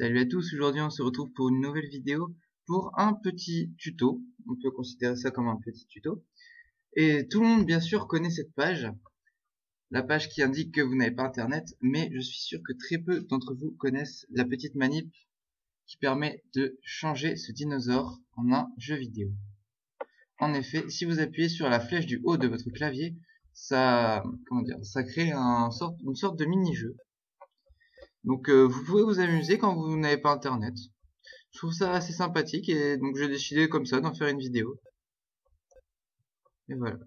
Salut à tous, aujourd'hui on se retrouve pour une nouvelle vidéo pour un petit tuto, on peut considérer ça comme un petit tuto. Et tout le monde bien sûr connaît cette page, la page qui indique que vous n'avez pas internet, mais je suis sûr que très peu d'entre vous connaissent la petite manip qui permet de changer ce dinosaure en un jeu vidéo. En effet, si vous appuyez sur la flèche du haut de votre clavier, ça, comment dire, ça crée une sorte de mini-jeu donc euh, vous pouvez vous amuser quand vous n'avez pas internet. Je trouve ça assez sympathique et donc j'ai décidé comme ça d'en faire une vidéo. Et voilà.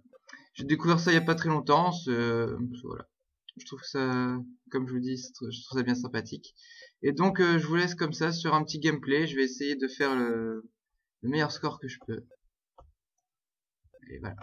J'ai découvert ça il n'y a pas très longtemps. Voilà. Je trouve ça, comme je vous dis, je trouve ça bien sympathique. Et donc euh, je vous laisse comme ça sur un petit gameplay. Je vais essayer de faire le, le meilleur score que je peux. Et voilà.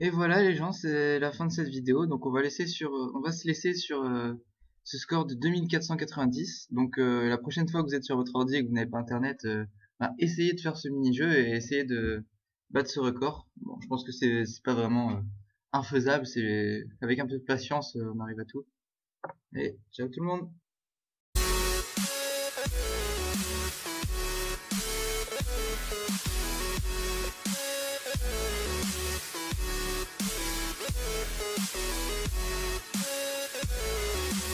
Et voilà les gens, c'est la fin de cette vidéo. Donc on va se laisser sur euh, ce score de 2490. Donc euh, la prochaine fois que vous êtes sur votre ordi et que vous n'avez pas internet, euh, bah, essayez de faire ce mini-jeu et essayez de battre ce record. Bon, je pense que c'est pas vraiment infaisable. Avec un peu de patience, on arrive à tout. Et ciao tout le monde.